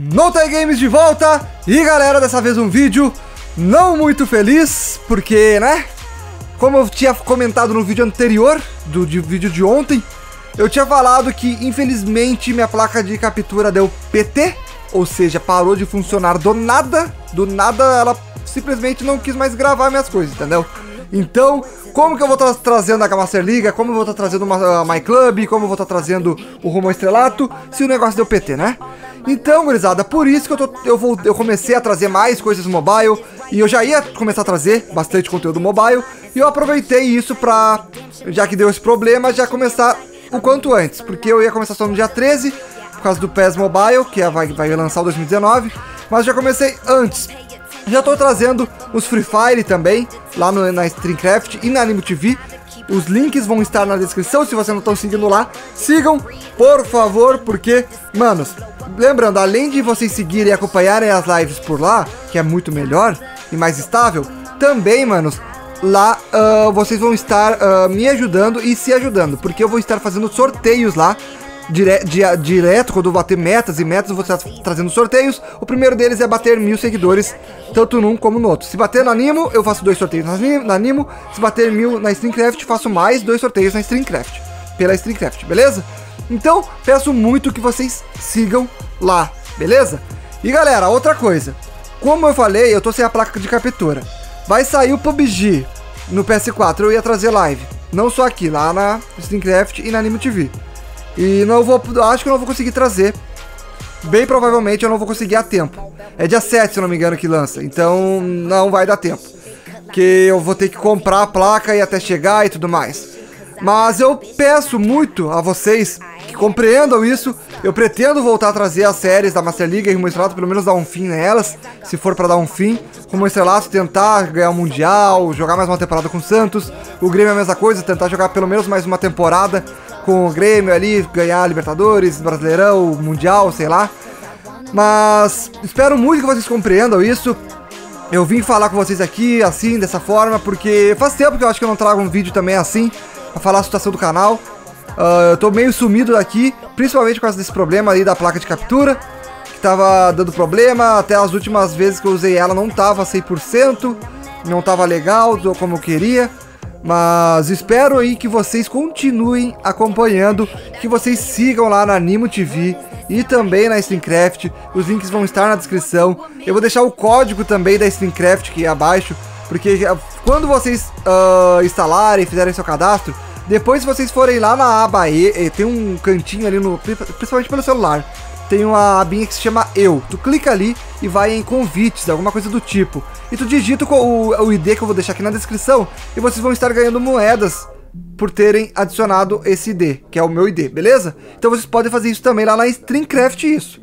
Notei Games de volta e galera, dessa vez um vídeo não muito feliz, porque, né, como eu tinha comentado no vídeo anterior, do de, vídeo de ontem, eu tinha falado que infelizmente minha placa de captura deu PT, ou seja, parou de funcionar do nada, do nada ela simplesmente não quis mais gravar minhas coisas, entendeu? Então, como que eu vou estar tá trazendo a Master League, como eu vou estar tá trazendo uma, a My Club, como eu vou estar tá trazendo o Rumo Estrelato, se o negócio deu PT, né? Então, gurizada, por isso que eu, tô, eu, vou, eu comecei a trazer mais coisas mobile, e eu já ia começar a trazer bastante conteúdo mobile, e eu aproveitei isso pra, já que deu esse problema, já começar o quanto antes, porque eu ia começar só no dia 13, por causa do PES Mobile, que é, vai, vai lançar o 2019, mas já comecei antes, já estou trazendo os Free Fire também, lá no, na Streamcraft e na Animo TV. Os links vão estar na descrição, se você não está seguindo lá, sigam, por favor, porque, manos, lembrando, além de vocês seguirem e acompanharem as lives por lá, que é muito melhor e mais estável, também, manos, lá uh, vocês vão estar uh, me ajudando e se ajudando, porque eu vou estar fazendo sorteios lá dire, di, direto, quando bater metas e metas, eu vou estar trazendo sorteios. O primeiro deles é bater mil seguidores, tanto num como no outro. Se bater no Animo, eu faço dois sorteios na Animo. Se bater mil na Streamcraft, faço mais dois sorteios na Streamcraft. Pela Streamcraft, beleza? Então, peço muito que vocês sigam lá, beleza? E galera, outra coisa. Como eu falei, eu tô sem a placa de captura. Vai sair o PUBG no PS4, eu ia trazer live. Não só aqui, lá na Streamcraft e na Animo TV. E não vou, acho que eu não vou conseguir trazer. Bem provavelmente eu não vou conseguir a tempo. É dia 7, se não me engano, que lança. Então não vai dar tempo. Que eu vou ter que comprar a placa e até chegar e tudo mais. Mas eu peço muito a vocês que compreendam isso. Eu pretendo voltar a trazer as séries da Master League e Rumo Estrelato, pelo menos dar um fim nelas, se for para dar um fim. Rumo Estrelato tentar ganhar o Mundial, jogar mais uma temporada com o Santos. O Grêmio é a mesma coisa, tentar jogar pelo menos mais uma temporada com o Grêmio ali, ganhar Libertadores, Brasileirão, Mundial, sei lá. Mas espero muito que vocês compreendam isso. Eu vim falar com vocês aqui, assim, dessa forma, porque faz tempo que eu acho que eu não trago um vídeo também assim, pra falar a situação do canal. Uh, eu tô meio sumido daqui, principalmente por causa desse problema aí da placa de captura, que tava dando problema, até as últimas vezes que eu usei ela não tava 100%, não tava legal, como eu queria. Mas espero aí que vocês continuem acompanhando, que vocês sigam lá na Animo TV e também na Streamcraft. Os links vão estar na descrição. Eu vou deixar o código também da Streamcraft aqui abaixo, porque quando vocês uh, instalarem, fizerem seu cadastro, depois se vocês forem lá na aba E, tem um cantinho ali no, principalmente pelo celular tem uma abinha que se chama Eu. Tu clica ali e vai em convites, alguma coisa do tipo. E tu digita o, o ID que eu vou deixar aqui na descrição e vocês vão estar ganhando moedas por terem adicionado esse ID, que é o meu ID, beleza? Então vocês podem fazer isso também lá na Streamcraft isso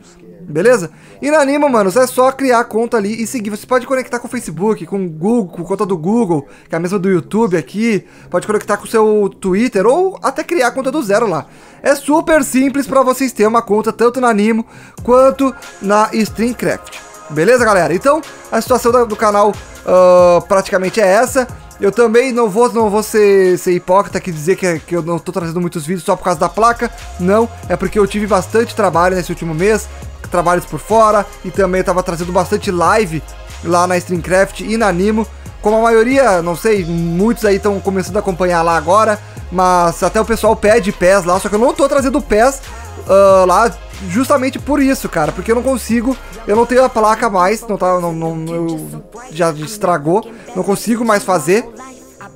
beleza? E na Anima, manos, é só criar a conta ali e seguir. Você pode conectar com o Facebook, com o Google, com a conta do Google, que é a mesma do YouTube aqui. Pode conectar com o seu Twitter ou até criar a conta do zero lá. É super simples para vocês terem uma conta tanto na Animo quanto na Streamcraft. Beleza, galera? Então, a situação do canal uh, praticamente é essa. Eu também não vou, não vou ser, ser hipócrita aqui dizer que, que eu não estou trazendo muitos vídeos só por causa da placa. Não, é porque eu tive bastante trabalho nesse último mês trabalhos por fora e também estava trazendo bastante live lá na Streamcraft e na Animo. Como a maioria, não sei, muitos aí estão começando a acompanhar lá agora, mas até o pessoal pede pés lá, só que eu não tô trazendo pés uh, lá justamente por isso, cara, porque eu não consigo, eu não tenho a placa mais, não tá, não, não eu, já estragou, não consigo mais fazer,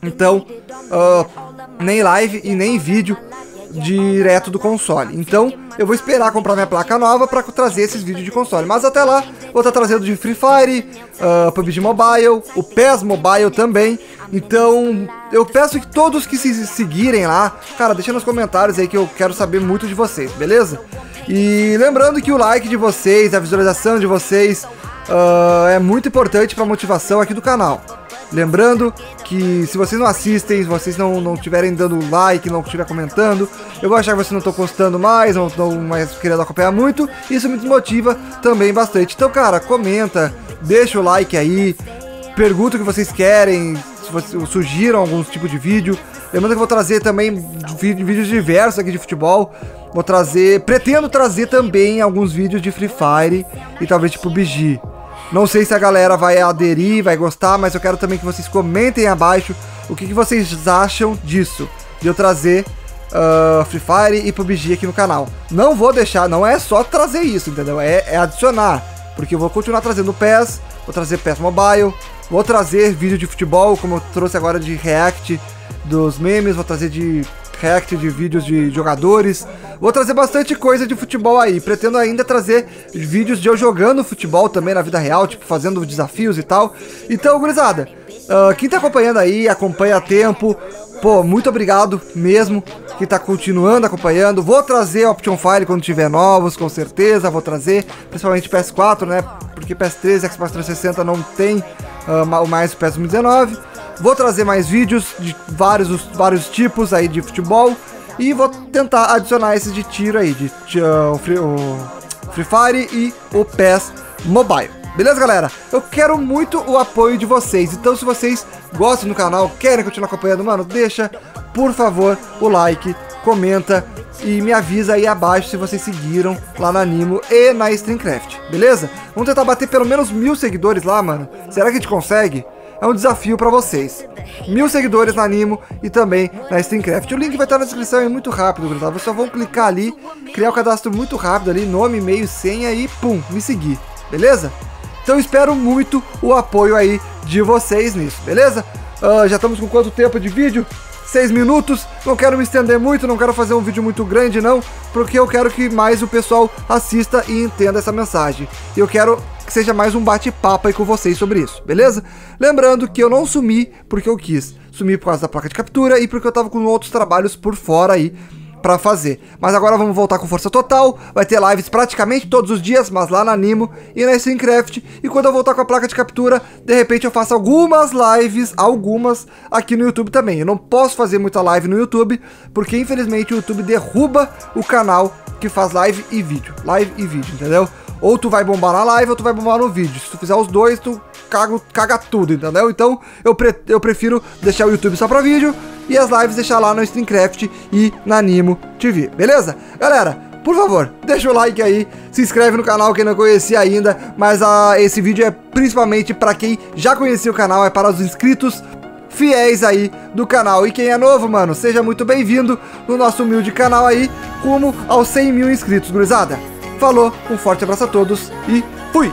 então, uh, nem live e nem vídeo direto do console. Então, eu vou esperar comprar minha placa nova para trazer esses vídeos de console. Mas até lá, vou estar tá trazendo de Free Fire, uh, PUBG Mobile, o PES Mobile também. Então, eu peço que todos que se seguirem lá, cara, deixa nos comentários aí que eu quero saber muito de vocês, beleza? E lembrando que o like de vocês, a visualização de vocês uh, é muito importante para a motivação aqui do canal. Lembrando que se vocês não assistem, se vocês não, não estiverem dando like, não estiver comentando, eu vou achar que vocês não estão postando mais, não estão mais querendo acompanhar muito, isso me desmotiva também bastante. Então, cara, comenta, deixa o like aí, pergunta o que vocês querem, se vocês sugiram algum tipo de vídeo. Lembrando que eu vou trazer também vídeos diversos aqui de futebol. Vou trazer, pretendo trazer também alguns vídeos de Free Fire e talvez tipo PUBG. Não sei se a galera vai aderir, vai gostar, mas eu quero também que vocês comentem abaixo o que, que vocês acham disso, de eu trazer uh, Free Fire e PUBG aqui no canal. Não vou deixar, não é só trazer isso, entendeu? É, é adicionar, porque eu vou continuar trazendo PES, vou trazer PES Mobile, vou trazer vídeo de futebol, como eu trouxe agora de react dos memes, vou trazer de react de vídeos de jogadores. Vou trazer bastante coisa de futebol aí. Pretendo ainda trazer vídeos de eu jogando futebol também na vida real, tipo fazendo desafios e tal. Então, gurizada, uh, quem tá acompanhando aí, acompanha a tempo. Pô, muito obrigado mesmo que tá continuando acompanhando. Vou trazer Option File quando tiver novos, com certeza. Vou trazer, principalmente PS4, né? Porque PS3 e Xbox 360 não tem uh, mais o PS 2019. Vou trazer mais vídeos de vários, vários tipos aí de futebol. E vou tentar adicionar esses de tiro aí, de uh, Free, o Free Fire e o PES Mobile. Beleza, galera? Eu quero muito o apoio de vocês. Então, se vocês gostam do canal, querem continuar acompanhando, mano, deixa, por favor, o like, comenta e me avisa aí abaixo se vocês seguiram lá na Animo e na Streamcraft, beleza? Vamos tentar bater pelo menos mil seguidores lá, mano. Será que a gente consegue? É um desafio para vocês. Mil seguidores na Animo e também na Steamcraft. O link vai estar na descrição, é muito rápido, gurizada. Vocês só vão clicar ali, criar o cadastro muito rápido ali, nome, e-mail, senha e pum, me seguir, beleza? Então espero muito o apoio aí de vocês nisso, beleza? Uh, já estamos com quanto tempo de vídeo? 6 minutos, não quero me estender muito, não quero fazer um vídeo muito grande não, porque eu quero que mais o pessoal assista e entenda essa mensagem. E eu quero que seja mais um bate-papo aí com vocês sobre isso, beleza? Lembrando que eu não sumi porque eu quis, sumi por causa da placa de captura e porque eu tava com outros trabalhos por fora aí para fazer. Mas agora vamos voltar com força total. Vai ter lives praticamente todos os dias, mas lá na Animo e na Streamcraft. E quando eu voltar com a placa de captura, de repente eu faço algumas lives, algumas aqui no YouTube também. Eu não posso fazer muita live no YouTube, porque infelizmente o YouTube derruba o canal que faz live e vídeo. Live e vídeo, entendeu? Ou tu vai bombar na live ou tu vai bombar no vídeo. Se tu fizer os dois, tu caga, caga tudo, entendeu? Então eu, pre eu prefiro deixar o YouTube só pra vídeo e as lives deixar lá no Streamcraft e na Animo TV, beleza? Galera, por favor, deixa o like aí, se inscreve no canal quem não conhecia ainda, mas uh, esse vídeo é principalmente para quem já conhecia o canal, é para os inscritos fiéis aí do canal. E quem é novo, mano, seja muito bem-vindo no nosso humilde canal aí, rumo aos 100 mil inscritos, gurizada. Falou, um forte abraço a todos e fui!